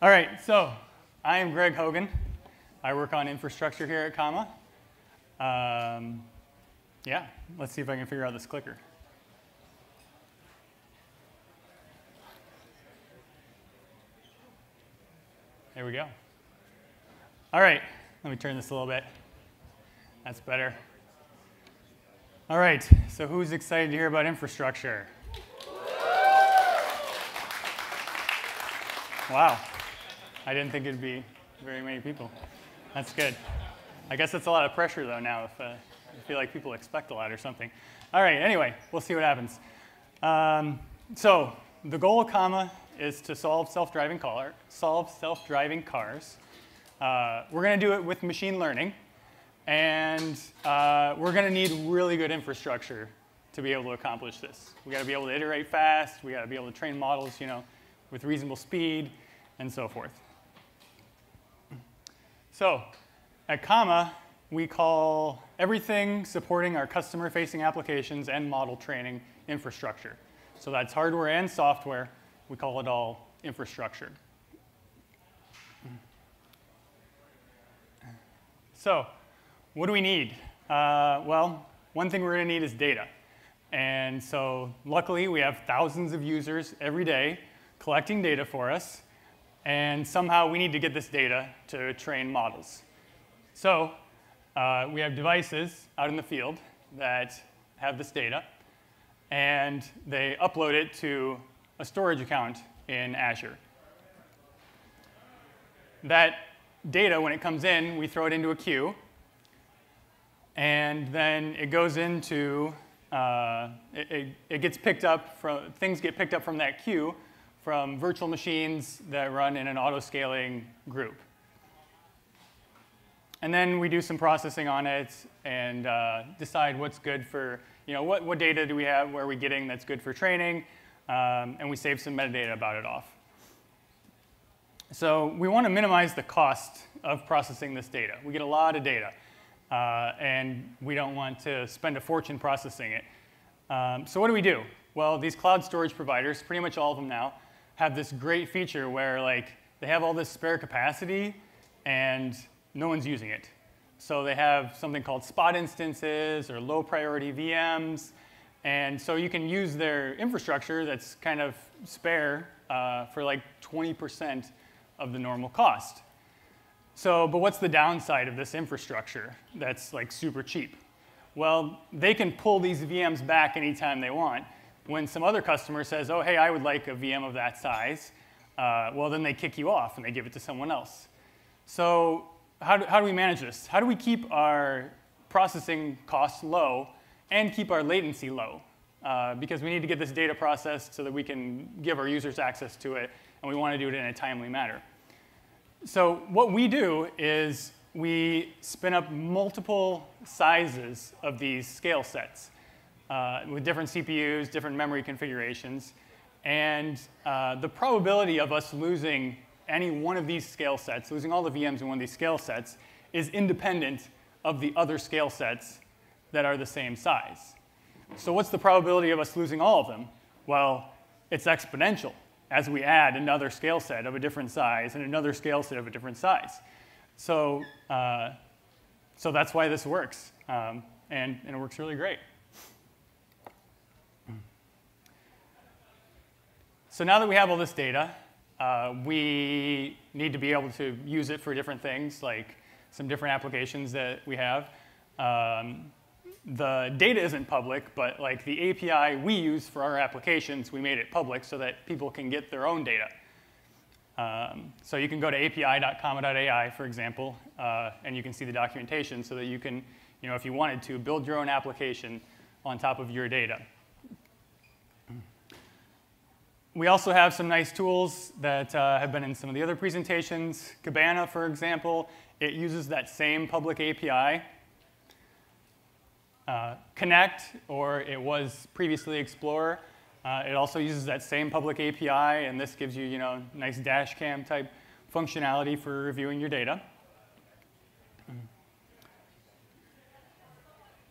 All right, so I am Greg Hogan. I work on infrastructure here at Comma. Um, yeah, let's see if I can figure out this clicker. There we go. All right, let me turn this a little bit. That's better. All right, so who's excited to hear about infrastructure? Wow, I didn't think it'd be very many people. That's good. I guess it's a lot of pressure though now if uh, I feel like people expect a lot or something. All right, anyway, we'll see what happens. Um, so the goal of Comma is to solve self-driving car, solve self-driving cars. Uh, we're going to do it with machine learning, and uh, we're going to need really good infrastructure to be able to accomplish this. We got to be able to iterate fast. We got to be able to train models, you know, with reasonable speed, and so forth. So at Comma, we call everything supporting our customer-facing applications and model training infrastructure. So that's hardware and software. We call it all infrastructure. So what do we need? Uh, well, one thing we're going to need is data. And so luckily, we have thousands of users every day collecting data for us. And somehow we need to get this data to train models. So uh, we have devices out in the field that have this data. And they upload it to a storage account in Azure. That data, when it comes in, we throw it into a queue. And then it goes into, uh, it, it, it, gets picked up from, things get picked up from that queue from virtual machines that run in an auto-scaling group. And then we do some processing on it and uh, decide what's good for, you know, what, what data do we have, where are we getting that's good for training, um, and we save some metadata about it off. So we want to minimize the cost of processing this data. We get a lot of data, uh, and we don't want to spend a fortune processing it. Um, so what do we do? Well, these cloud storage providers, pretty much all of them now, have this great feature where like they have all this spare capacity and no one's using it. So they have something called spot instances or low priority VMs. And so you can use their infrastructure that's kind of spare uh, for like 20% of the normal cost. So, but what's the downside of this infrastructure that's like super cheap? Well, they can pull these VMs back anytime they want, when some other customer says, oh, hey, I would like a VM of that size, uh, well, then they kick you off and they give it to someone else. So how do, how do we manage this? How do we keep our processing costs low and keep our latency low? Uh, because we need to get this data processed so that we can give our users access to it, and we want to do it in a timely manner. So what we do is we spin up multiple sizes of these scale sets uh, with different CPUs, different memory configurations. And uh, the probability of us losing any one of these scale sets, losing all the VMs in one of these scale sets, is independent of the other scale sets that are the same size. So what's the probability of us losing all of them? Well, it's exponential as we add another scale set of a different size and another scale set of a different size. So, uh, so that's why this works, um, and, and it works really great. So now that we have all this data, uh, we need to be able to use it for different things, like some different applications that we have. Um, the data isn't public, but like the API we use for our applications, we made it public so that people can get their own data. Um, so you can go to api.comma.ai, for example, uh, and you can see the documentation so that you can, you know, if you wanted to, build your own application on top of your data. We also have some nice tools that uh, have been in some of the other presentations. Cabana, for example, it uses that same public API. Uh, Connect, or it was previously Explorer, uh, it also uses that same public API, and this gives you, you know, nice dash cam type functionality for reviewing your data.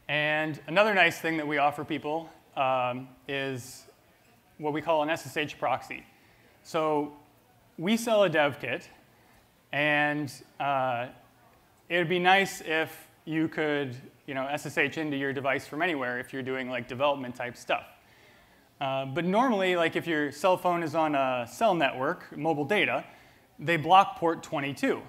And another nice thing that we offer people um, is what we call an SSH proxy. So we sell a dev kit, and uh, it would be nice if you could you know, SSH into your device from anywhere if you're doing like development type stuff. Uh, but normally, like if your cell phone is on a cell network, mobile data, they block port 22.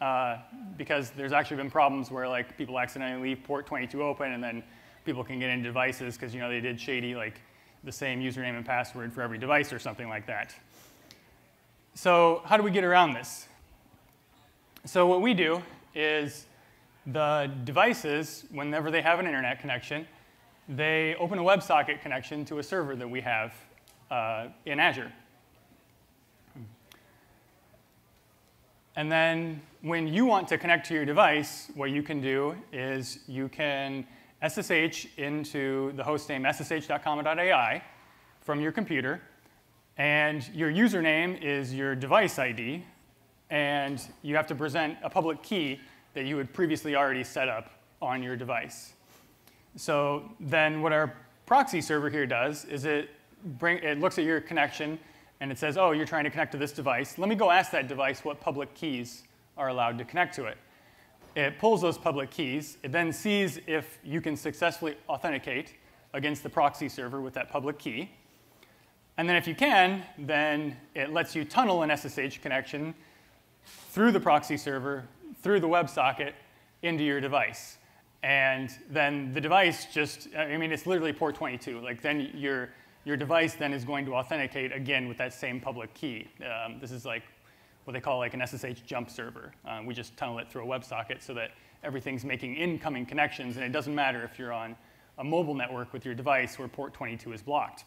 Uh, because there's actually been problems where like people accidentally leave port 22 open and then people can get into devices because you know they did shady like the same username and password for every device or something like that. So how do we get around this? So what we do is the devices, whenever they have an internet connection, they open a WebSocket connection to a server that we have uh, in Azure. And then when you want to connect to your device, what you can do is you can SSH into the hostname ssh.comma.ai from your computer, and your username is your device ID, and you have to present a public key that you had previously already set up on your device. So then what our proxy server here does is it, bring, it looks at your connection and it says, oh, you're trying to connect to this device. Let me go ask that device what public keys are allowed to connect to it. It pulls those public keys. It then sees if you can successfully authenticate against the proxy server with that public key. And then if you can, then it lets you tunnel an SSH connection through the proxy server, through the WebSocket, into your device. And then the device just, I mean, it's literally port 22. Like then your, your device then is going to authenticate again with that same public key. Um, this is like what they call like an SSH jump server. Uh, we just tunnel it through a WebSocket so that everything's making incoming connections, and it doesn't matter if you're on a mobile network with your device where port 22 is blocked.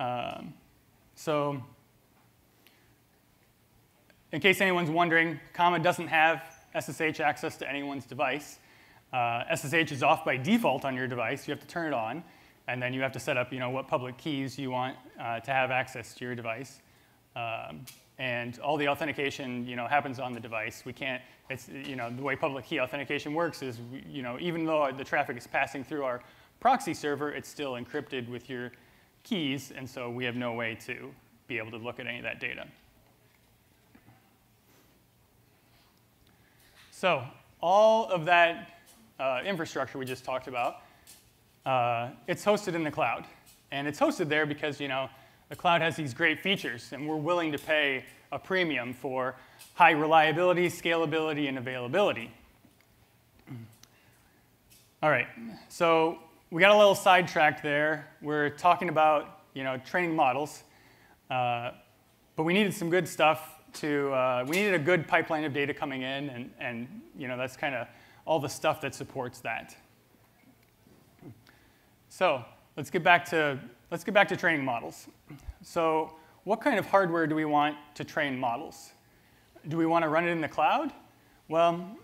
Um, so in case anyone's wondering, Comma doesn't have SSH access to anyone's device. Uh, SSH is off by default on your device. You have to turn it on, and then you have to set up you know, what public keys you want uh, to have access to your device. Um, and all the authentication you know, happens on the device. We can't, it's, you know, the way public key authentication works is, you know, even though the traffic is passing through our proxy server, it's still encrypted with your keys, and so we have no way to be able to look at any of that data. So all of that uh, infrastructure we just talked about, uh, it's hosted in the cloud. And it's hosted there because, you know, the cloud has these great features, and we're willing to pay a premium for high reliability, scalability, and availability. All right, so we got a little sidetracked there. We're talking about you know training models, uh, but we needed some good stuff to. Uh, we needed a good pipeline of data coming in, and and you know that's kind of all the stuff that supports that. So let's get back to let's get back to training models. So what kind of hardware do we want to train models? Do we want to run it in the cloud? Well,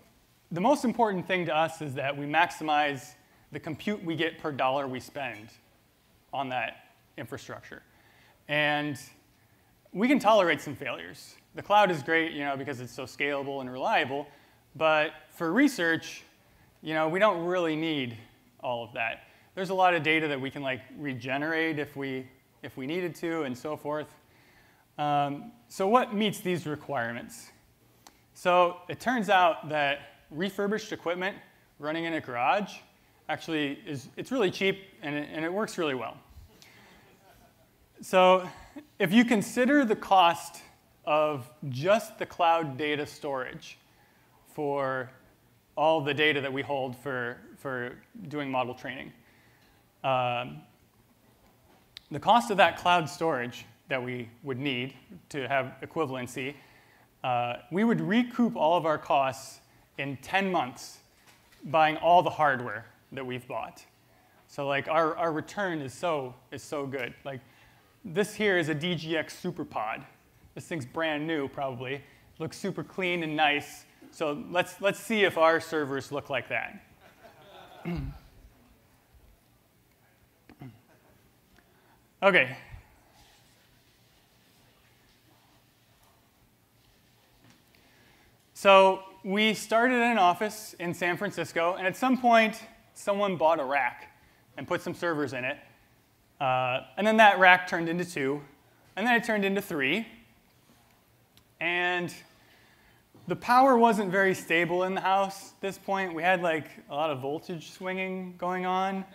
the most important thing to us is that we maximize the compute we get per dollar we spend on that infrastructure. And we can tolerate some failures. The cloud is great, you know, because it's so scalable and reliable, but for research, you know, we don't really need all of that. There's a lot of data that we can like regenerate if we if we needed to and so forth. Um, so what meets these requirements? So it turns out that refurbished equipment running in a garage actually is it's really cheap and it, and it works really well. So if you consider the cost of just the cloud data storage for all the data that we hold for, for doing model training, um, the cost of that cloud storage that we would need to have equivalency, uh, we would recoup all of our costs in 10 months buying all the hardware that we've bought. So like our, our return is so, is so good. Like this here is a DGX SuperPod. This thing's brand new probably. Looks super clean and nice. So let's, let's see if our servers look like that. Okay. So we started in an office in San Francisco, and at some point, someone bought a rack and put some servers in it. Uh, and then that rack turned into two, and then it turned into three, And the power wasn't very stable in the house at this point. We had like a lot of voltage swinging going on.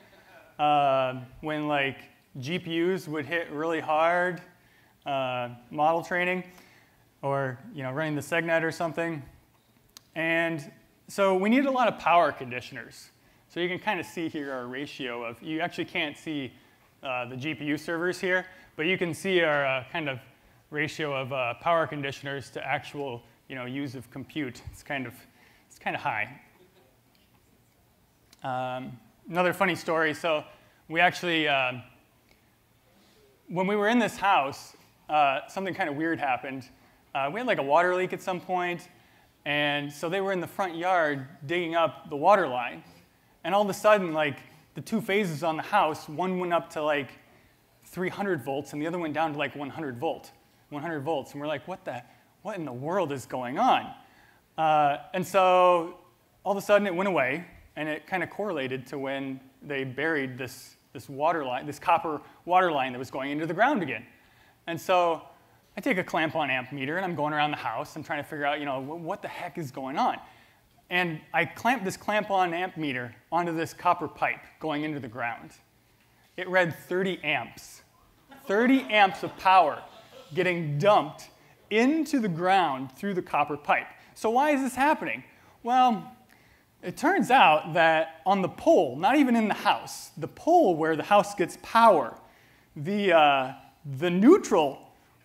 Uh, when like GPUs would hit really hard, uh, model training, or you know running the SegNet or something. And so we needed a lot of power conditioners. So you can kind of see here our ratio of, you actually can't see uh, the GPU servers here, but you can see our uh, kind of ratio of uh, power conditioners to actual you know, use of compute. It's kind of, it's kind of high. Um, another funny story, so we actually, uh, when we were in this house, uh, something kind of weird happened. Uh, we had like a water leak at some point, and so they were in the front yard digging up the water line. And all of a sudden, like the two phases on the house, one went up to like 300 volts and the other went down to like 100 volt, 100 volts. And we're like, what the, what in the world is going on? Uh, and so all of a sudden it went away and it kind of correlated to when they buried this, this water line, this copper water line that was going into the ground again. And so I take a clamp on amp meter and I'm going around the house. I'm trying to figure out, you know, what the heck is going on? And I clamp this clamp on amp meter onto this copper pipe going into the ground. It read 30 amps. 30 amps of power getting dumped into the ground through the copper pipe. So why is this happening? Well, it turns out that on the pole, not even in the house, the pole where the house gets power, the, uh, the neutral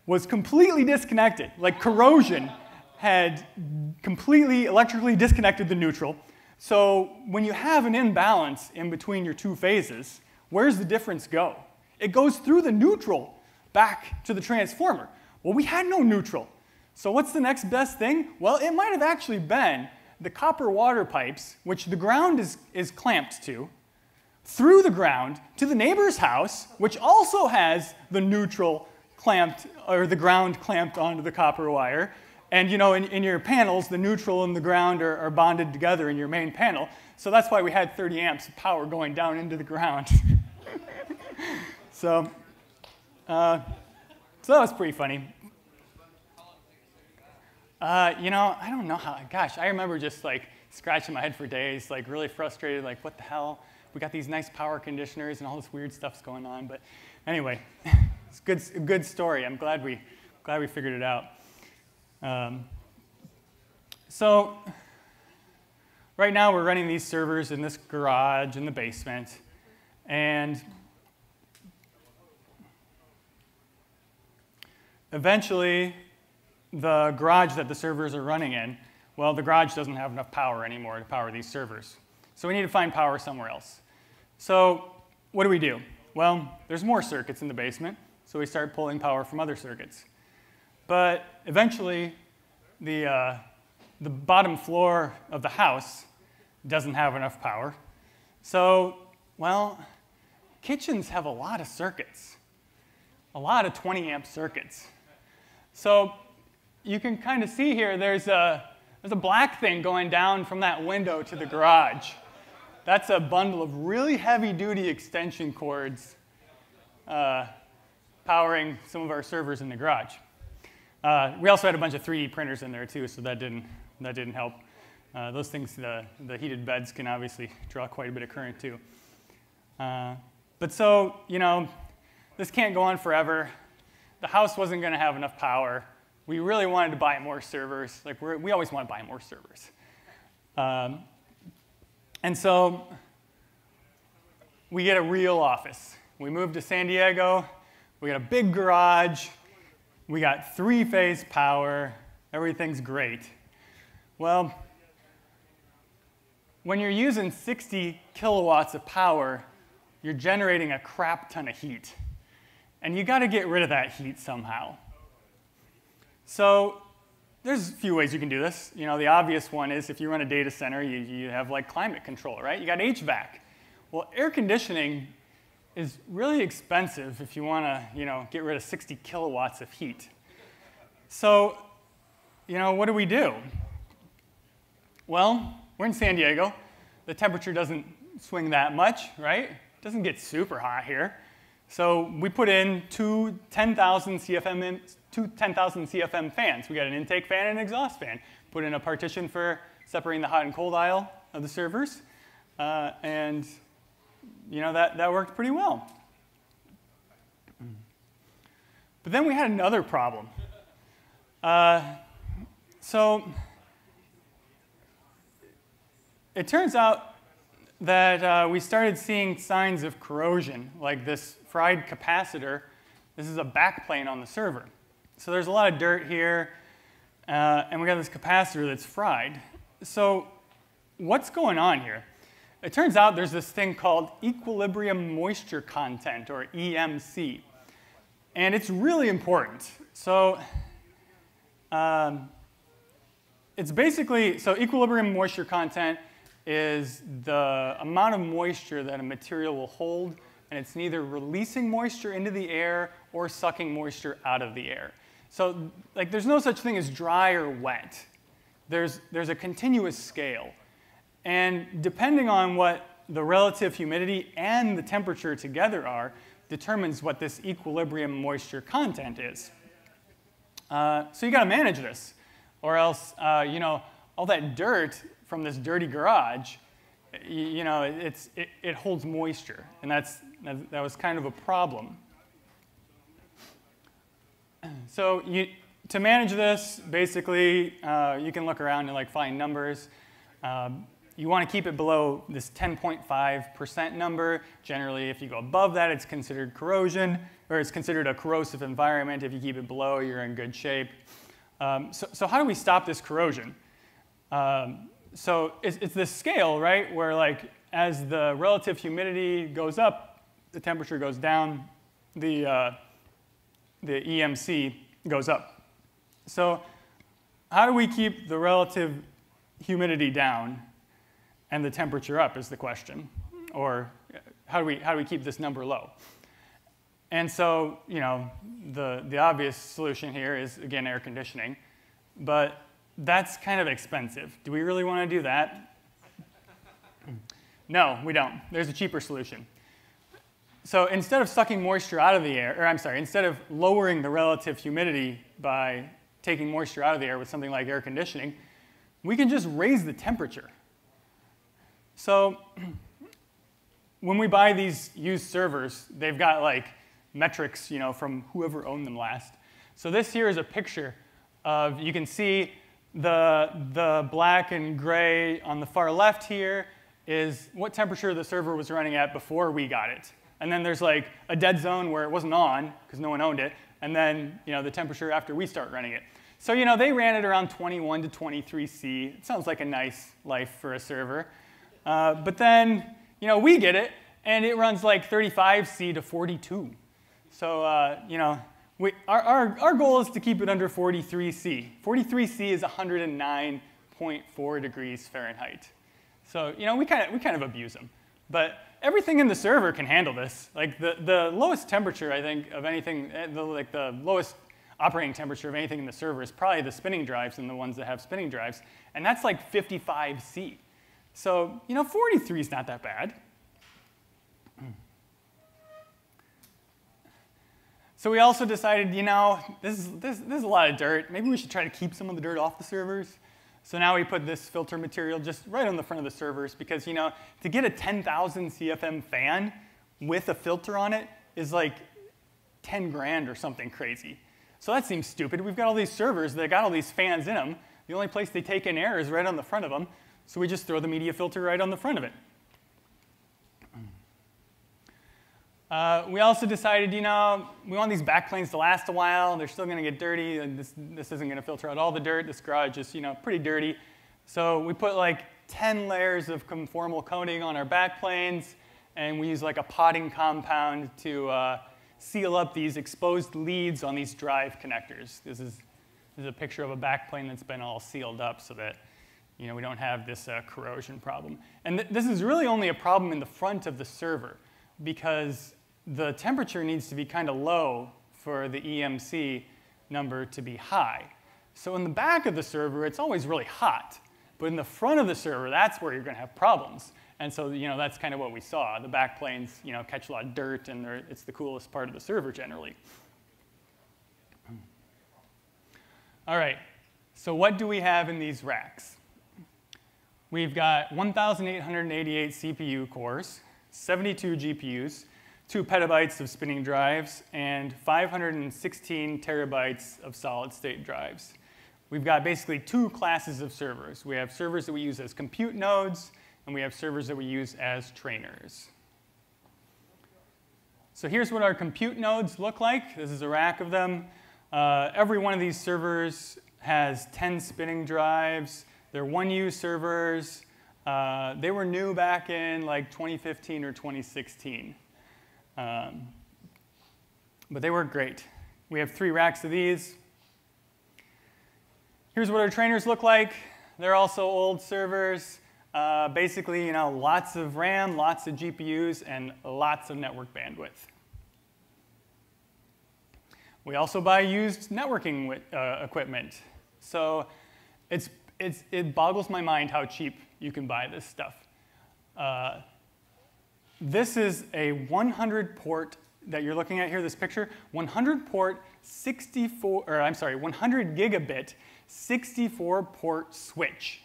was completely disconnected. Like corrosion had completely electrically disconnected the neutral. So when you have an imbalance in between your two phases, where's the difference go? It goes through the neutral back to the transformer. Well, we had no neutral. So what's the next best thing? Well, it might have actually been the copper water pipes, which the ground is, is clamped to, through the ground to the neighbor's house, which also has the neutral clamped, or the ground clamped onto the copper wire. And you know, in, in your panels, the neutral and the ground are, are, bonded together in your main panel. So that's why we had 30 amps of power going down into the ground. so, uh, so that was pretty funny. Uh, you know, I don't know how, gosh, I remember just like scratching my head for days, like really frustrated, like what the hell? We got these nice power conditioners and all this weird stuff's going on. But anyway, it's good, a good story. I'm glad we, glad we figured it out. Um, so right now we're running these servers in this garage in the basement. And eventually, the garage that the servers are running in, well, the garage doesn't have enough power anymore to power these servers. So we need to find power somewhere else. So what do we do? Well, there's more circuits in the basement, so we start pulling power from other circuits. But eventually, the, uh, the bottom floor of the house doesn't have enough power. So, well, kitchens have a lot of circuits, a lot of 20 amp circuits. So you can kind of see here there's a, there's a black thing going down from that window to the garage. That's a bundle of really heavy duty extension cords uh, powering some of our servers in the garage. Uh, we also had a bunch of 3D printers in there too, so that didn't, that didn't help. Uh, those things, the, the heated beds can obviously draw quite a bit of current too. Uh, but so, you know, this can't go on forever. The house wasn't going to have enough power. We really wanted to buy more servers. Like we always want to buy more servers. Um, and so we get a real office. We moved to San Diego. We got a big garage. We got three phase power. Everything's great. Well, when you're using 60 kilowatts of power, you're generating a crap ton of heat. And you got to get rid of that heat somehow. So there's a few ways you can do this. You know, the obvious one is if you run a data center, you, you have like climate control, right? You got HVAC. Well, air conditioning is really expensive if you want to, you know, get rid of 60 kilowatts of heat. So, you know, what do we do? Well, we're in San Diego. The temperature doesn't swing that much, right? It doesn't get super hot here. So we put in two 10,000 CFM, two 10,000 CFM fans. We got an intake fan and an exhaust fan. Put in a partition for separating the hot and cold aisle of the servers. Uh, and you know, that, that worked pretty well. But then we had another problem. Uh, so it turns out that uh, we started seeing signs of corrosion, like this fried capacitor. This is a backplane on the server. So there's a lot of dirt here, uh, and we got this capacitor that's fried. So what's going on here? It turns out there's this thing called equilibrium moisture content, or EMC. And it's really important. So um, it's basically, so equilibrium moisture content is the amount of moisture that a material will hold, and it's neither releasing moisture into the air or sucking moisture out of the air. So like, there's no such thing as dry or wet. There's, there's a continuous scale. And depending on what the relative humidity and the temperature together are, determines what this equilibrium moisture content is. Uh, so you got to manage this, or else, uh, you know, all that dirt from this dirty garage, you, you know, it's, it, it, holds moisture, and that's, that, that was kind of a problem. So you, to manage this, basically, uh, you can look around and like find numbers. Um, you want to keep it below this 10.5% number. Generally, if you go above that, it's considered corrosion, or it's considered a corrosive environment. If you keep it below, you're in good shape. Um, so, so, how do we stop this corrosion? Um, so it's, it's this scale, right, where like as the relative humidity goes up, the temperature goes down, the, uh, the EMC goes up. So how do we keep the relative humidity down and the temperature up is the question. Or how do we, how do we keep this number low? And so, you know, the, the obvious solution here is, again, air conditioning. But that's kind of expensive. Do we really want to do that? no, we don't. There's a cheaper solution. So instead of sucking moisture out of the air, or I'm sorry, instead of lowering the relative humidity by taking moisture out of the air with something like air conditioning, we can just raise the temperature. So when we buy these used servers, they've got like metrics, you know, from whoever owned them last. So this here is a picture of, you can see the, the black and gray on the far left here is what temperature the server was running at before we got it. And then there's like a dead zone where it wasn't on because no one owned it. And then, you know, the temperature after we start running it. So, you know, they ran it around 21 to 23 C. It sounds like a nice life for a server. Uh, but then, you know, we get it, and it runs like 35C to 42. So, uh, you know, we, our, our, our goal is to keep it under 43C. 43C is 109.4 degrees Fahrenheit. So, you know, we kind of we kind of abuse them. But everything in the server can handle this. Like the, the lowest temperature, I think, of anything, eh, the, like the lowest operating temperature of anything in the server is probably the spinning drives and the ones that have spinning drives. And that's like 55C. So, you know, 43 is not that bad. So we also decided, you know, this is, this, this is a lot of dirt. Maybe we should try to keep some of the dirt off the servers. So now we put this filter material just right on the front of the servers because, you know, to get a 10,000 CFM fan with a filter on it is like 10 grand or something crazy. So that seems stupid. We've got all these servers that got all these fans in them. The only place they take in air is right on the front of them. So we just throw the media filter right on the front of it. Uh, we also decided, you know, we want these backplanes to last a while. They're still going to get dirty. And this, this isn't going to filter out all the dirt. This garage is, you know, pretty dirty. So we put like 10 layers of conformal coating on our backplanes. And we use like a potting compound to uh, seal up these exposed leads on these drive connectors. This is, this is a picture of a backplane that's been all sealed up so that you know, we don't have this uh, corrosion problem. And th this is really only a problem in the front of the server because the temperature needs to be kind of low for the EMC number to be high. So in the back of the server, it's always really hot. But in the front of the server, that's where you're going to have problems. And so, you know, that's kind of what we saw. The back planes, you know, catch a lot of dirt, and it's the coolest part of the server generally. All right, so what do we have in these racks? We've got 1,888 CPU cores, 72 GPUs, 2 petabytes of spinning drives, and 516 terabytes of solid state drives. We've got basically two classes of servers. We have servers that we use as compute nodes, and we have servers that we use as trainers. So here's what our compute nodes look like. This is a rack of them. Uh, every one of these servers has 10 spinning drives. They're 1U servers. Uh, they were new back in like 2015 or 2016. Um, but they work great. We have three racks of these. Here's what our trainers look like. They're also old servers. Uh, basically, you know, lots of RAM, lots of GPUs, and lots of network bandwidth. We also buy used networking uh, equipment. So it's, it's, it boggles my mind how cheap you can buy this stuff. Uh, this is a 100 port that you're looking at here, this picture, 100 port 64, or I'm sorry, 100 gigabit 64 port switch.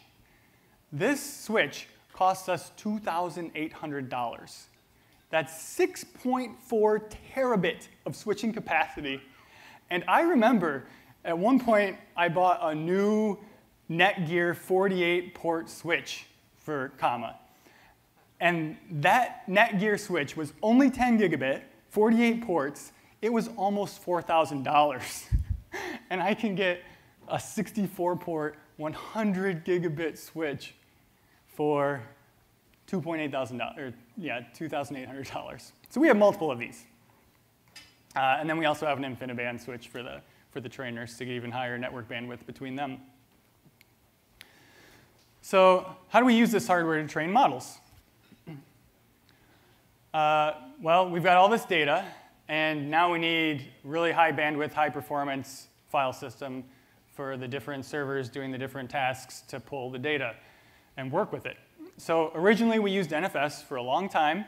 This switch costs us $2,800. That's 6.4 terabit of switching capacity. And I remember at one point I bought a new Netgear 48 port switch for Comma. And that Netgear switch was only 10 gigabit, 48 ports. It was almost $4,000. and I can get a 64 port, 100 gigabit switch for $2.8 thousand, yeah, $2,800. So we have multiple of these. Uh, and then we also have an InfiniBand switch for the, for the trainers to get even higher network bandwidth between them. So how do we use this hardware to train models? Uh, well, we've got all this data, and now we need really high bandwidth, high performance file system for the different servers doing the different tasks to pull the data and work with it. So originally we used NFS for a long time,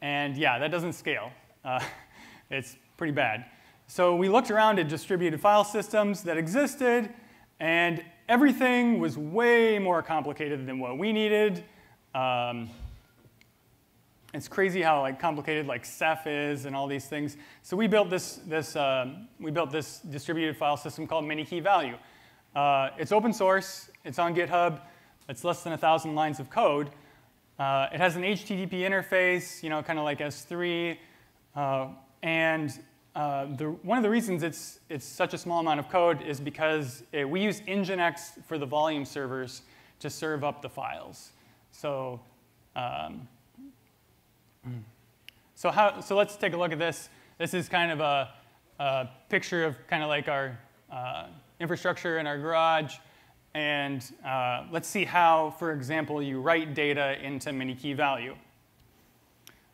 and yeah, that doesn't scale. Uh, it's pretty bad. So we looked around at distributed file systems that existed, and everything was way more complicated than what we needed. Um, it's crazy how like complicated like Ceph is and all these things. So we built this, this, uh, we built this distributed file system called Minikeyvalue. Uh, it's open source. It's on GitHub. It's less than a 1,000 lines of code. Uh, it has an HTTP interface, you know, kind of like S3. Uh, and uh, the, one of the reasons it's, it's such a small amount of code is because it, we use Nginx for the volume servers to serve up the files. So um, so, how, so let's take a look at this. This is kind of a, a picture of kind of like our uh, infrastructure in our garage. And uh, let's see how, for example, you write data into Minikeyvalue.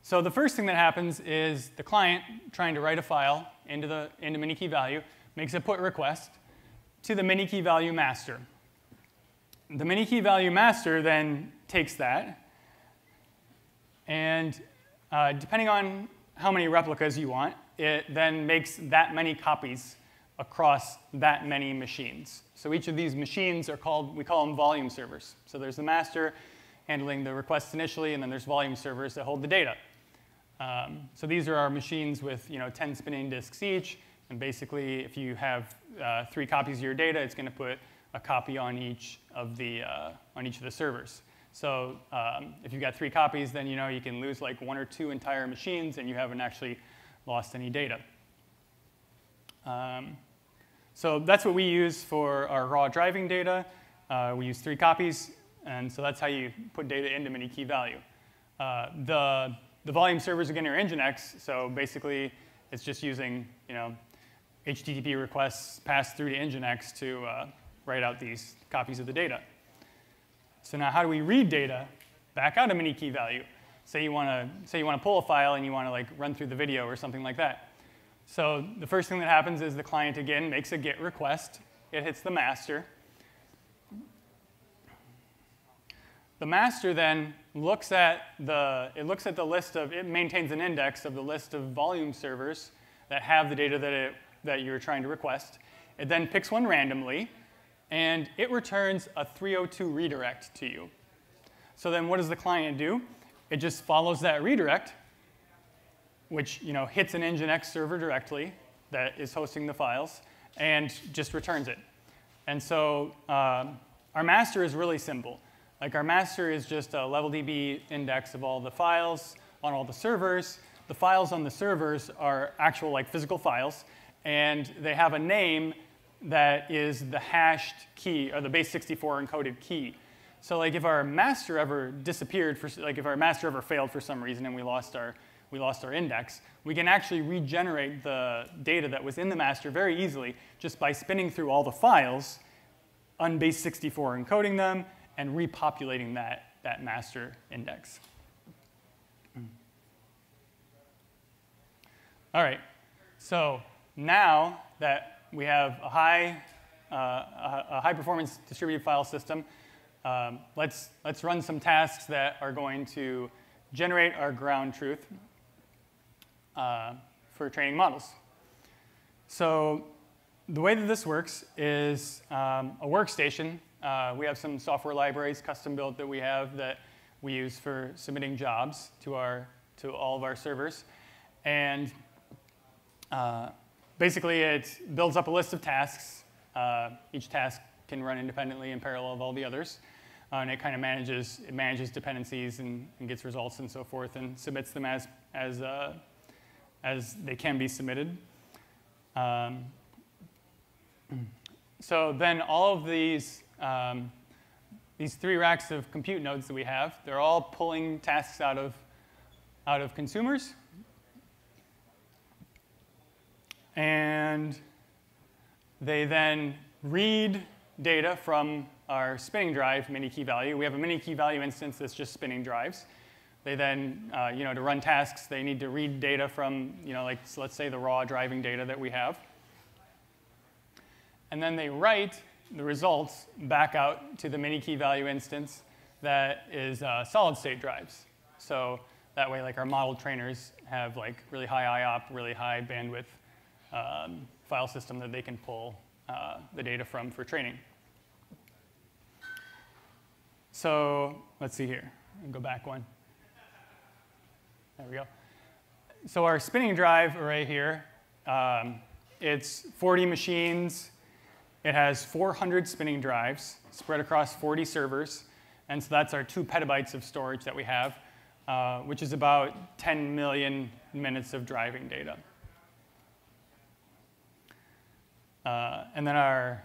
So the first thing that happens is the client trying to write a file into, the, into Minikeyvalue makes a put request to the Minikeyvalue master. The Minikeyvalue master then takes that and uh, depending on how many replicas you want, it then makes that many copies across that many machines. So each of these machines are called, we call them volume servers. So there's the master handling the requests initially, and then there's volume servers that hold the data. Um, so these are our machines with you know, 10 spinning disks each, and basically if you have uh, three copies of your data, it's going to put a copy on each of the, uh, on each of the servers. So um, if you've got three copies, then you know you can lose like one or two entire machines and you haven't actually lost any data. Um, so that's what we use for our raw driving data. Uh, we use three copies, and so that's how you put data into Minikeyvalue. Uh, the, the volume servers again are Nginx, so basically it's just using you know, HTTP requests passed through to Nginx to uh, write out these copies of the data. So now how do we read data back out of Minikeyvalue? Say you want to say you want to pull a file and you want to like run through the video or something like that. So the first thing that happens is the client again makes a GET request. It hits the master. The master then looks at the it looks at the list of it maintains an index of the list of volume servers that have the data that it that you're trying to request. It then picks one randomly, and it returns a 302 redirect to you. So then what does the client do? It just follows that redirect, which you know, hits an Nginx server directly that is hosting the files, and just returns it. And so um, our master is really simple. Like our master is just a LevelDB index of all the files on all the servers. The files on the servers are actual like physical files, and they have a name that is the hashed key or the base 64 encoded key. So like if our master ever disappeared, for, like if our master ever failed for some reason and we lost our we lost our index, we can actually regenerate the data that was in the master very easily just by spinning through all the files, unbase 64 encoding them, and repopulating that, that master index. All right, so now that we have a high, uh, a high performance distributed file system, um, let's, let's run some tasks that are going to generate our ground truth uh, for training models. So the way that this works is um, a workstation. Uh, we have some software libraries custom built that we have that we use for submitting jobs to, our, to all of our servers. And uh, basically, it builds up a list of tasks. Uh, each task can run independently in parallel of all the others. Uh, and it kind of manages, it manages dependencies and, and, gets results and so forth and submits them as, as, uh, as they can be submitted. Um, so then all of these, um, these three racks of compute nodes that we have, they're all pulling tasks out of, out of consumers and they then read data from our spinning drive mini key value. We have a mini key value instance that's just spinning drives. They then, uh, you know, to run tasks, they need to read data from, you know, like so let's say the raw driving data that we have. And then they write the results back out to the mini key value instance that is uh, solid state drives. So that way, like our model trainers have like really high IOP, really high bandwidth um, file system that they can pull uh, the data from for training. So let's see here. Go back one. There we go. So our spinning drive array here, um, it's 40 machines. It has 400 spinning drives spread across 40 servers. And so that's our two petabytes of storage that we have, uh, which is about 10 million minutes of driving data. Uh, and then our,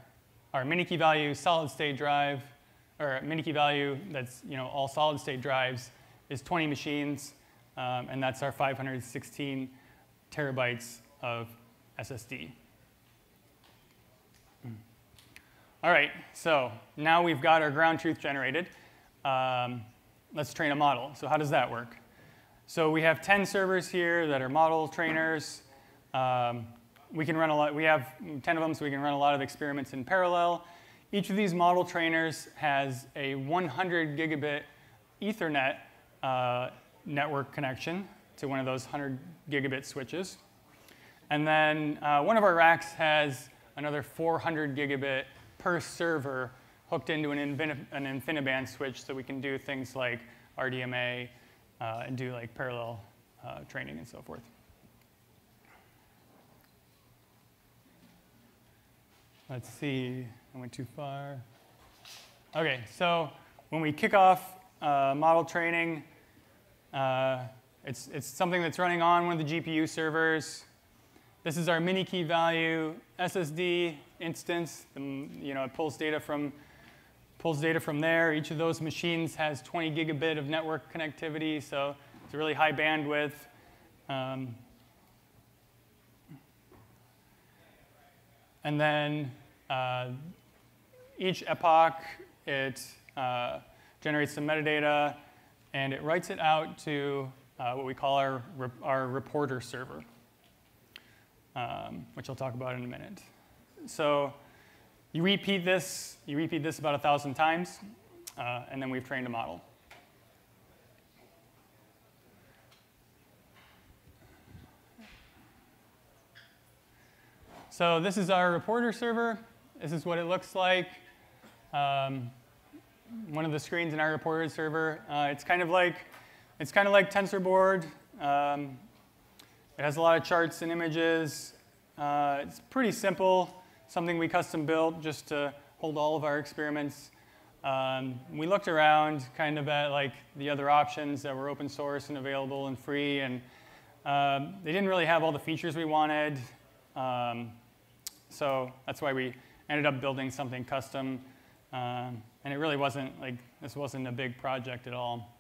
our mini key value solid state drive, or mini key value that's you know all solid state drives is 20 machines, um, and that's our 516 terabytes of SSD. All right, so now we've got our ground truth generated. Um, let's train a model. So how does that work? So we have 10 servers here that are model trainers. Um, we can run a lot, we have 10 of them, so we can run a lot of experiments in parallel. Each of these model trainers has a 100 gigabit Ethernet uh, network connection to one of those 100 gigabit switches. And then uh, one of our racks has another 400 gigabit per server hooked into an, an InfiniBand switch so we can do things like RDMA uh, and do like parallel uh, training and so forth. Let's see, I went too far. Okay, so when we kick off uh, model training, uh, it's, it's something that's running on one of the GPU servers. This is our mini key value SSD instance. The, you know, it pulls data from pulls data from there. Each of those machines has 20 gigabit of network connectivity, so it's a really high bandwidth. Um, And then uh, each epoch, it uh, generates some metadata, and it writes it out to uh, what we call our, our reporter server, um, which I'll talk about in a minute. So you repeat this, you repeat this about a thousand times, uh, and then we've trained a model. So this is our reporter server. This is what it looks like. Um, one of the screens in our reporter server. Uh, it's kind of like it's kind of like TensorBoard. Um, it has a lot of charts and images. Uh, it's pretty simple, something we custom built just to hold all of our experiments. Um, we looked around kind of at like the other options that were open source and available and free, and um, they didn't really have all the features we wanted. Um, so that's why we ended up building something custom. Um, and it really wasn't like, this wasn't a big project at all.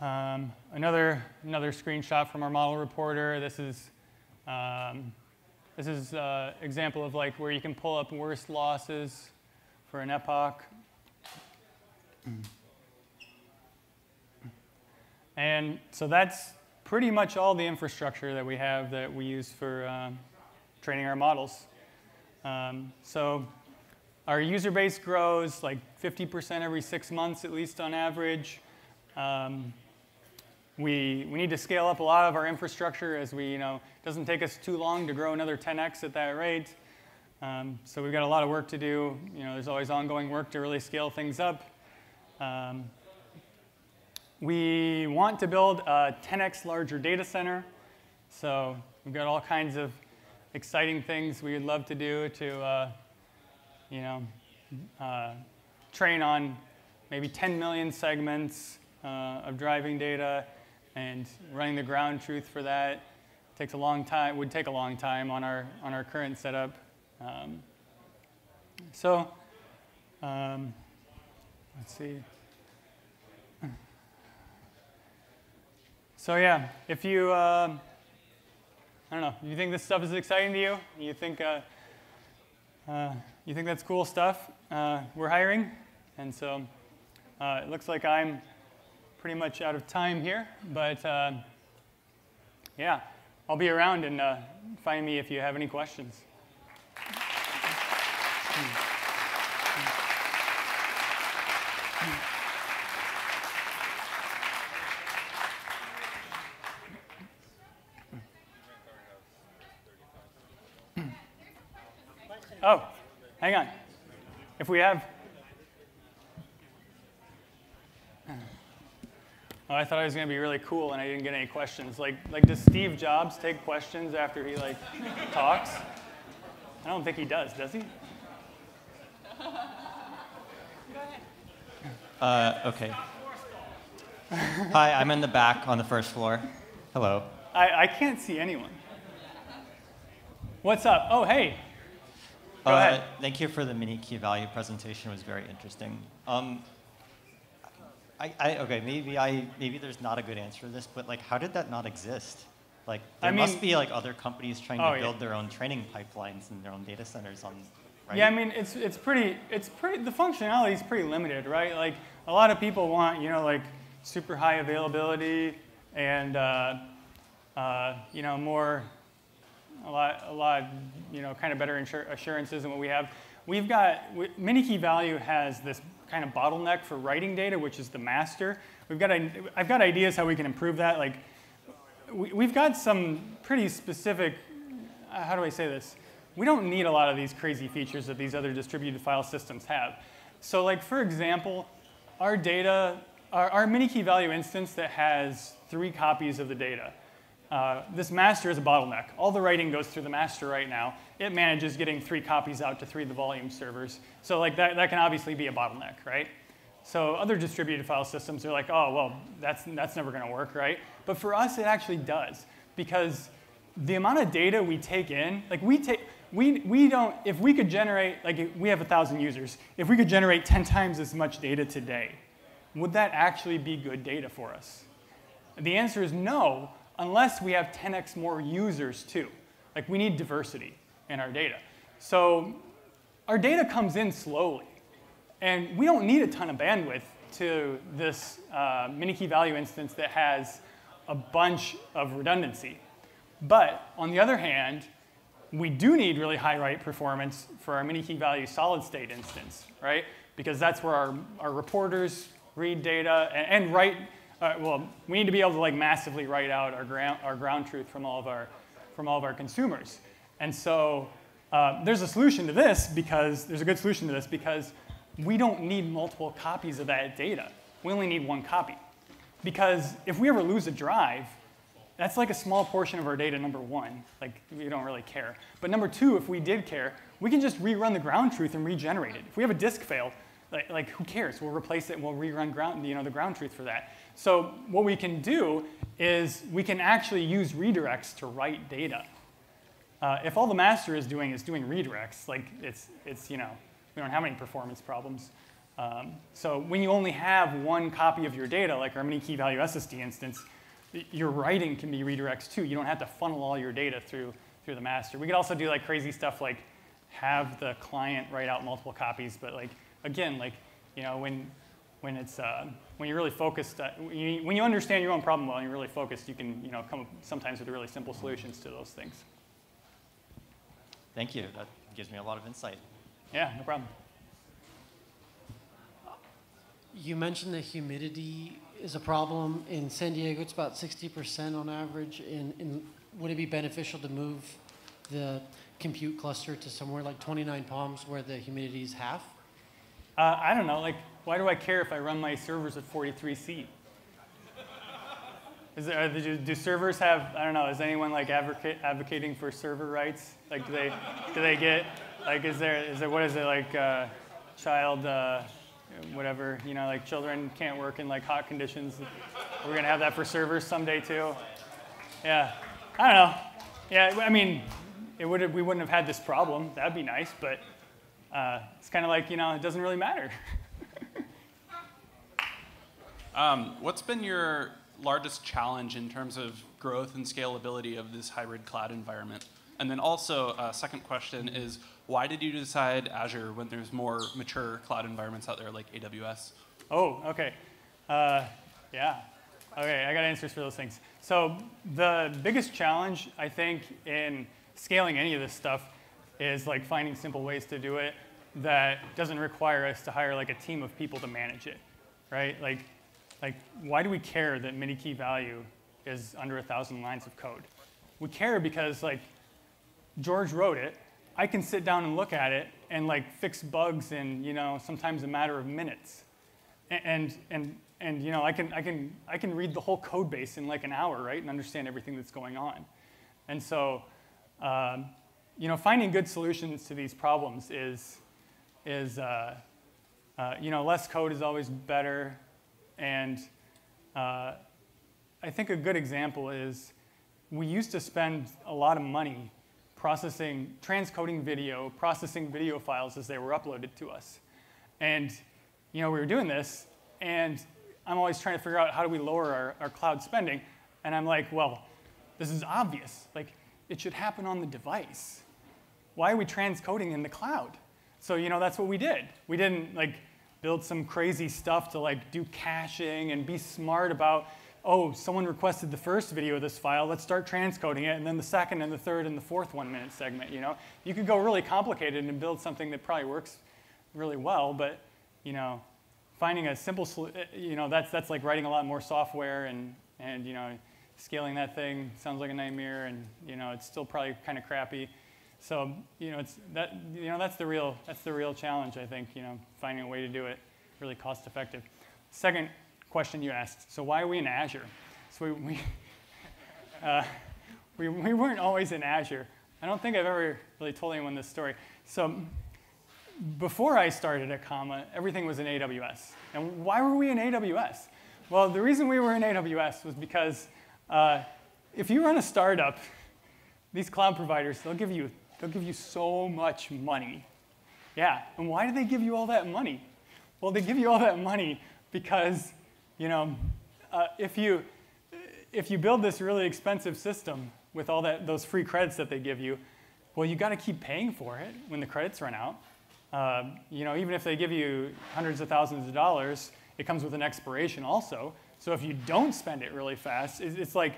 Um, another, another screenshot from our model reporter. This is, um, this is uh, example of like where you can pull up worst losses for an epoch. And so that's pretty much all the infrastructure that we have that we use for uh, training our models. Um, so our user base grows like 50% every six months, at least on average. Um, we, we need to scale up a lot of our infrastructure as we, you know, it doesn't take us too long to grow another 10x at that rate. Um, so we've got a lot of work to do. You know, there's always ongoing work to really scale things up. Um, we want to build a 10x larger data center. So we've got all kinds of exciting things we would love to do to, uh, you know, uh, train on maybe 10 million segments uh, of driving data and running the ground truth for that takes a long time, would take a long time on our, on our current setup. Um, so um, let's see. So yeah, if you, uh, I don't know, you think this stuff is exciting to you, you think, uh, uh, you think that's cool stuff, uh, we're hiring. And so uh, it looks like I'm pretty much out of time here, but uh, yeah, I'll be around and find me if you have any questions. Oh, hang on. If we have. Oh, I thought I was going to be really cool and I didn't get any questions. Like, like does Steve Jobs take questions after he like talks? I don't think he does, does he? Uh, okay. Hi, I'm in the back on the first floor. Hello. I, I can't see anyone. What's up? Oh, hey. Go uh, ahead. Thank you for the Minikeyvalue presentation. It was very interesting. Um, I, I, okay, maybe I maybe there's not a good answer to this, but like, how did that not exist? Like there I mean, must be like other companies trying oh, to build yeah. their own training pipelines and their own data centers on. Right? Yeah, I mean it's it's pretty it's pretty the functionality is pretty limited, right? Like a lot of people want you know like super high availability and uh, uh, you know more a lot a lot you know kind of better assurances than what we have. We've got Minikeyvalue has this kind of bottleneck for writing data, which is the master. We've got I've got ideas how we can improve that, like we, have got some pretty specific, uh, how do I say this? We don't need a lot of these crazy features that these other distributed file systems have. So like, for example, our data, our, our Minikeyvalue instance that has three copies of the data. Uh, this master is a bottleneck. All the writing goes through the master right now. It manages getting three copies out to three of the volume servers. So like that, that can obviously be a bottleneck, right? So other distributed file systems are like, oh, well, that's, that's never going to work, right? But for us, it actually does because the amount of data we take in, like we take, we, we don't, if we could generate, like we have 1,000 users, if we could generate 10 times as much data today, would that actually be good data for us? The answer is no, unless we have 10x more users too. Like we need diversity in our data. So our data comes in slowly. And we don't need a ton of bandwidth to this uh, Minikeyvalue instance that has a bunch of redundancy. But on the other hand, we do need really high write performance for our Minikeyvalue solid state instance, right? Because that's where our, our reporters read data and, and write, uh, well, we need to be able to like massively write out our ground, our ground truth from all of our, from all of our consumers. And so uh, there's a solution to this because there's a good solution to this because we don't need multiple copies of that data. We only need one copy. Because if we ever lose a drive, that's like a small portion of our data, number one. Like, we don't really care. But number two, if we did care, we can just rerun the ground truth and regenerate it. If we have a disk fail, like, like who cares? We'll replace it and we'll rerun ground, you know, the ground truth for that. So what we can do is we can actually use redirects to write data. Uh, if all the master is doing is doing redirects, like it's, it's, you know, we don't have any performance problems. Um, so when you only have one copy of your data, like our Minikeyvalue SSD instance, your writing can be redirects too. You don't have to funnel all your data through, through the master. We could also do like crazy stuff like have the client write out multiple copies, but like, again, like, you know, when, when it's, uh, when you're really focused, uh, when, you, when you understand your own problem well and you're really focused, you can, you know, come up sometimes with really simple solutions to those things. Thank you. That gives me a lot of insight. Yeah, no problem. You mentioned that humidity is a problem in San Diego. It's about 60% on average. In, in, would it be beneficial to move the compute cluster to somewhere like 29 Palms where the humidity is half? Uh, I don't know. Like, why do I care if I run my servers at 43 C? Is there, do, do servers have, I don't know, is anyone like advocate, advocating for server rights? Like, do they, do they get, like, is there, is there, what is it, like, uh, child, uh, whatever, you know, like children can't work in like hot conditions. We're gonna have that for servers someday too. Yeah, I don't know. Yeah, I mean, it would we wouldn't have had this problem. That'd be nice, but uh, it's kind of like you know, it doesn't really matter. um, what's been your largest challenge in terms of growth and scalability of this hybrid cloud environment? And then also, uh, second question is, why did you decide Azure when there's more mature cloud environments out there like AWS? Oh, okay. Uh, yeah. Okay, I got answers for those things. So the biggest challenge, I think, in scaling any of this stuff is like finding simple ways to do it that doesn't require us to hire like a team of people to manage it, right? Like, like why do we care that Minikeyvalue is under a thousand lines of code? We care because like George wrote it. I can sit down and look at it and like fix bugs in, you know, sometimes a matter of minutes. And, and, and you know, I can, I, can, I can read the whole code base in like an hour, right, and understand everything that's going on. And so, um, you know, finding good solutions to these problems is, is uh, uh, you know, less code is always better. And uh, I think a good example is we used to spend a lot of money processing, transcoding video, processing video files as they were uploaded to us. And you know, we were doing this, and I'm always trying to figure out how do we lower our, our cloud spending. And I'm like, well, this is obvious. Like, it should happen on the device. Why are we transcoding in the cloud? So, you know, that's what we did. We didn't like build some crazy stuff to like do caching and be smart about oh, someone requested the first video of this file, let's start transcoding it, and then the second and the third and the fourth one minute segment, you know? You could go really complicated and build something that probably works really well, but, you know, finding a simple, eh, you know, that's, that's like writing a lot more software and, and, you know, scaling that thing sounds like a nightmare and, you know, it's still probably kind of crappy. So, you know, it's that, you know, that's the real, that's the real challenge, I think, you know, finding a way to do it really cost effective. Second question you asked. So why are we in Azure? So we, we, uh, we, we weren't always in Azure. I don't think I've ever really told anyone this story. So before I started at Comma, everything was in AWS. And why were we in AWS? Well, the reason we were in AWS was because uh, if you run a startup, these cloud providers, they'll give you, they'll give you so much money. Yeah, and why do they give you all that money? Well, they give you all that money because you know, uh, if, you, if you build this really expensive system with all that, those free credits that they give you, well, you got to keep paying for it when the credits run out. Uh, you know, even if they give you hundreds of thousands of dollars, it comes with an expiration also. So if you don't spend it really fast, it's like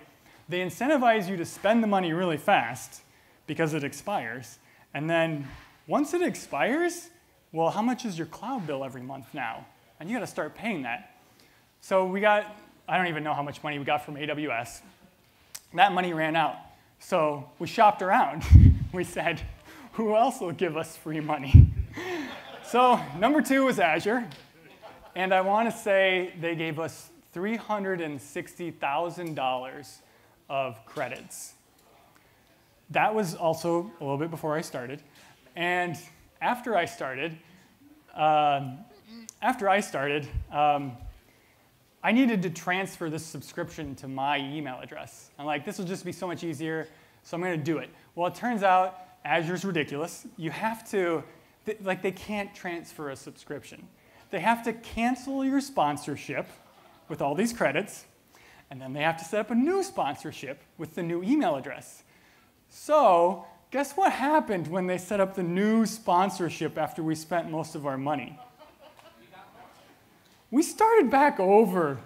they incentivize you to spend the money really fast because it expires. And then once it expires, well, how much is your cloud bill every month now? And you got to start paying that. So we got, I don't even know how much money we got from AWS. That money ran out. So we shopped around. we said, who else will give us free money? so number two was Azure. And I want to say they gave us $360,000 of credits. That was also a little bit before I started. And after I started, uh, after I started, um, I needed to transfer this subscription to my email address. I'm like, this will just be so much easier, so I'm going to do it. Well, it turns out Azure's ridiculous. You have to, like, they can't transfer a subscription. They have to cancel your sponsorship with all these credits, and then they have to set up a new sponsorship with the new email address. So, guess what happened when they set up the new sponsorship after we spent most of our money? We started back over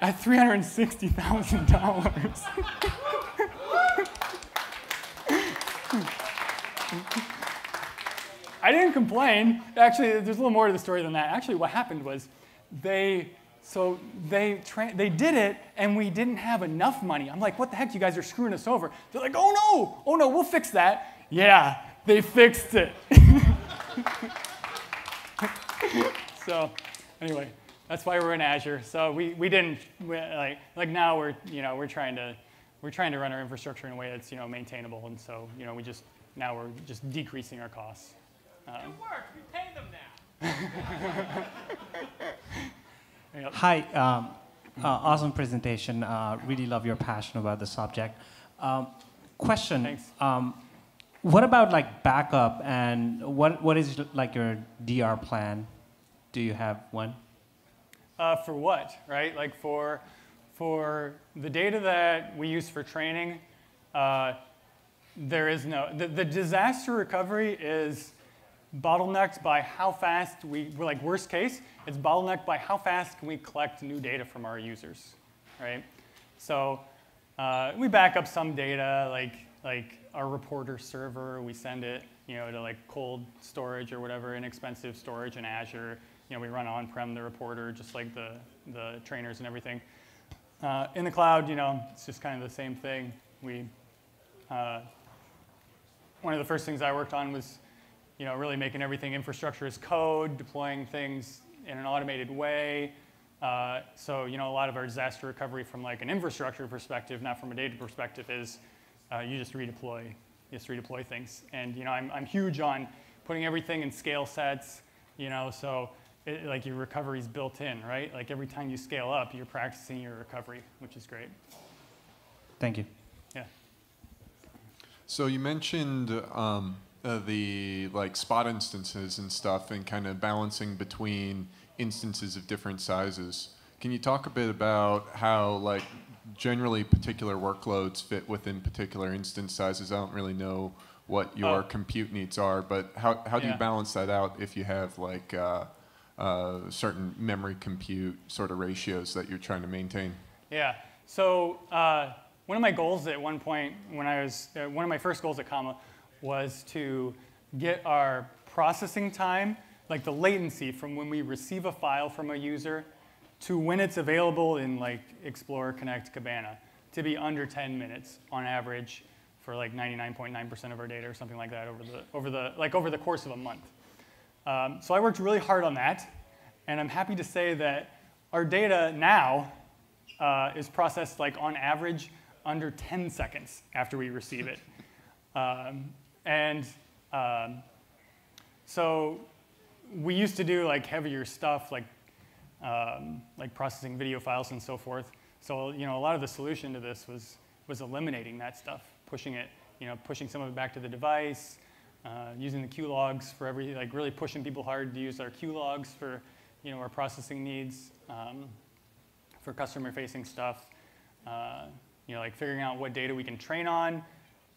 at $360,000. I didn't complain. Actually, there's a little more to the story than that. Actually, what happened was they so they they did it, and we didn't have enough money. I'm like, what the heck? You guys are screwing us over. They're like, oh no, oh no, we'll fix that. Yeah, they fixed it. so anyway, that's why we're in Azure. So we, we didn't we, like like now we're you know we're trying to we're trying to run our infrastructure in a way that's you know maintainable, and so you know we just now we're just decreasing our costs. Um, it worked. We pay them now. yep. Hi. Um, uh, awesome presentation. Uh, really love your passion about the subject. Um, question. Um, what about like backup and what, what is like your DR plan? Do you have one? Uh, for what, right? Like for, for the data that we use for training, uh, there is no, the, the disaster recovery is bottlenecked by how fast we, we're like worst case, it's bottlenecked by how fast can we collect new data from our users, right? So uh, we back up some data, like, like our reporter server, we send it, you know, to like cold storage or whatever, inexpensive storage in Azure. You know, we run on-prem the reporter, just like the, the trainers and everything. Uh, in the cloud, you know, it's just kind of the same thing. We, uh, one of the first things I worked on was you know, really making everything infrastructure as code, deploying things in an automated way. Uh, so, you know, a lot of our disaster recovery from like an infrastructure perspective, not from a data perspective, is uh, you just redeploy, you just redeploy things. And, you know, I'm, I'm huge on putting everything in scale sets, you know, so it, like your recovery is built in, right? Like every time you scale up, you're practicing your recovery, which is great. Thank you. Yeah. So you mentioned um, uh, the like spot instances and stuff and kind of balancing between instances of different sizes. Can you talk a bit about how like generally particular workloads fit within particular instance sizes? I don't really know what your uh, compute needs are, but how, how do yeah. you balance that out if you have like uh, uh, certain memory compute sort of ratios that you're trying to maintain? Yeah, so uh, one of my goals at one point when I was, uh, one of my first goals at Comma was to get our processing time, like the latency from when we receive a file from a user to when it's available in like Explorer, Connect, Cabana, to be under 10 minutes on average for like 99.9% of our data or something like that over the, over the, like over the course of a month. Um, so I worked really hard on that, and I'm happy to say that our data now uh, is processed like on average under 10 seconds after we receive it. Um, and um, so we used to do like heavier stuff, like um, like processing video files and so forth. So you know, a lot of the solution to this was was eliminating that stuff, pushing it, you know, pushing some of it back to the device, uh, using the qlogs for every, like really pushing people hard to use our qlogs for, you know, our processing needs, um, for customer-facing stuff. Uh, you know, like figuring out what data we can train on,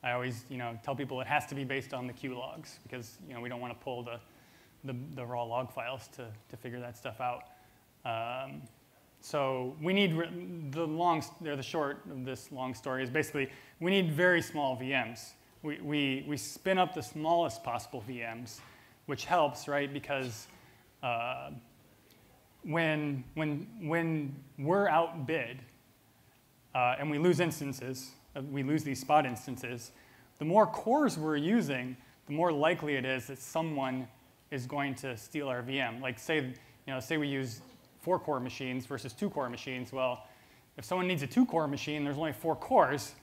I always you know, tell people it has to be based on the qlogs because you know, we don't want to pull the, the, the, raw log files to, to figure that stuff out. Um, so we need, the long, or the short of this long story is basically we need very small VMs. We, we, we spin up the smallest possible VMs, which helps, right? Because uh, when, when, when we're outbid uh, and we lose instances, Uh, we lose these spot instances, the more cores we're using, the more likely it is that someone is going to steal our VM. Like say, you know, say we use four core machines versus two core machines. Well, if someone needs a two core machine, there's only four cores,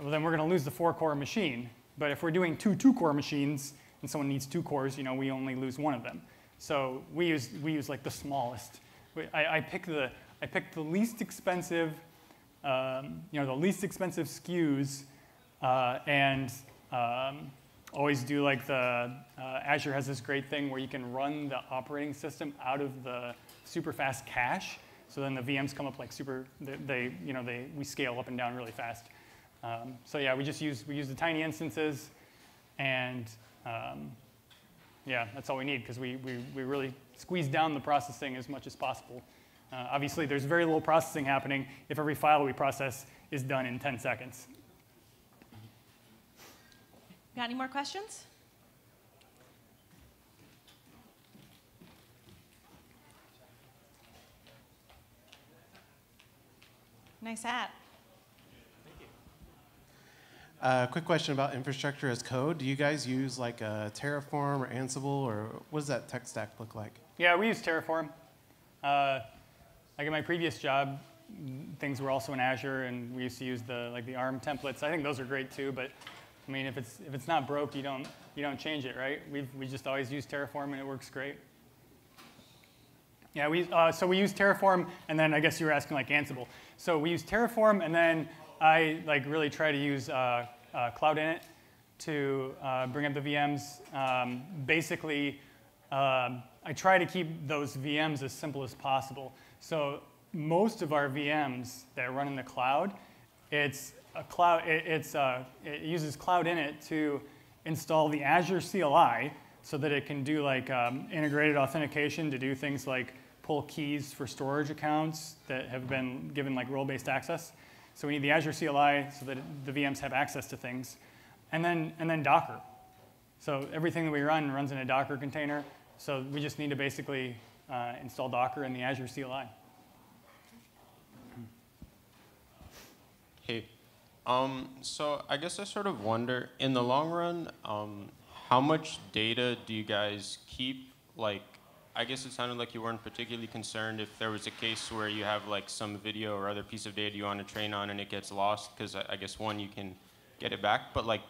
well, then we're going to lose the four core machine. But if we're doing two two core machines and someone needs two cores, you know, we only lose one of them. So we use, we use like the smallest. I, I pick the, I pick the least expensive, um, you know, the least expensive SKUs uh, and um, always do like the, uh, Azure has this great thing where you can run the operating system out of the super fast cache. So then the VMs come up like super, they, they you know, they, we scale up and down really fast. Um, so yeah, we just use, we use the tiny instances and um, yeah, that's all we need because we, we, we really squeeze down the processing as much as possible. Uh, obviously, there's very little processing happening if every file we process is done in 10 seconds. Got any more questions? Nice hat. Thank you. Uh, quick question about infrastructure as code. Do you guys use like a Terraform or Ansible, or what does that tech stack look like? Yeah, we use Terraform. Uh, like in my previous job, things were also in Azure, and we used to use the like the ARM templates. I think those are great too, but I mean, if it's if it's not broke, you don't you don't change it, right? We we just always use Terraform, and it works great. Yeah, we uh, so we use Terraform, and then I guess you were asking like Ansible. So we use Terraform, and then I like really try to use uh, uh, Cloud Init to uh, bring up the VMs. Um, basically, um, I try to keep those VMs as simple as possible. So most of our VMs that run in the cloud, it's a cloud. It, it's uh, it uses Cloud Init to install the Azure CLI so that it can do like um, integrated authentication to do things like pull keys for storage accounts that have been given like role-based access. So we need the Azure CLI so that the VMs have access to things. And then, and then Docker. So everything that we run runs in a Docker container. So we just need to basically uh, install Docker in the Azure CLI. Hey, um, so I guess I sort of wonder, in the long run, um, how much data do you guys keep? Like, I guess it sounded like you weren't particularly concerned if there was a case where you have like some video or other piece of data you want to train on and it gets lost, because I, I guess one, you can get it back, but like,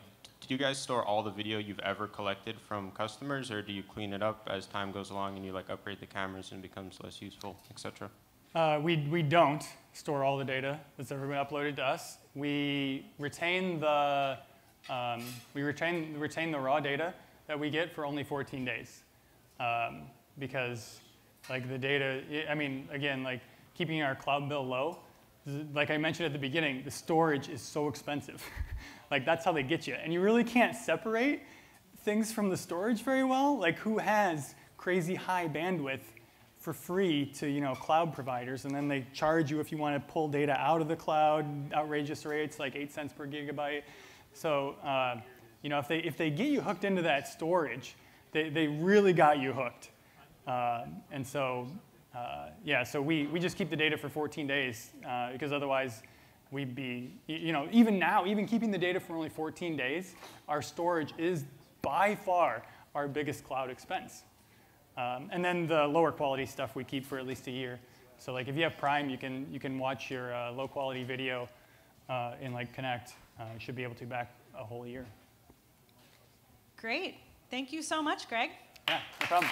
do you guys store all the video you've ever collected from customers, or do you clean it up as time goes along and you like upgrade the cameras and it becomes less useful, etc.? Uh, we, we don't store all the data that's ever been uploaded to us. We retain the, um, we retain, retain the raw data that we get for only 14 days. Um, because like the data, I mean, again, like keeping our cloud bill low, like I mentioned at the beginning, the storage is so expensive. like that's how they get you. And you really can't separate things from the storage very well. Like who has crazy high bandwidth for free to you know cloud providers, and then they charge you if you want to pull data out of the cloud, outrageous rates like eight cents per gigabyte. So uh, you know if they if they get you hooked into that storage, they, they really got you hooked. Uh, and so, uh, yeah, so we, we just keep the data for 14 days uh, because otherwise we'd be, you know, even now, even keeping the data for only 14 days, our storage is by far our biggest cloud expense. Um, and then the lower quality stuff we keep for at least a year. So like if you have Prime, you can, you can watch your uh, low quality video uh, in like Connect. you should be able to back a whole year. Great. Thank you so much, Greg. Yeah, no problem.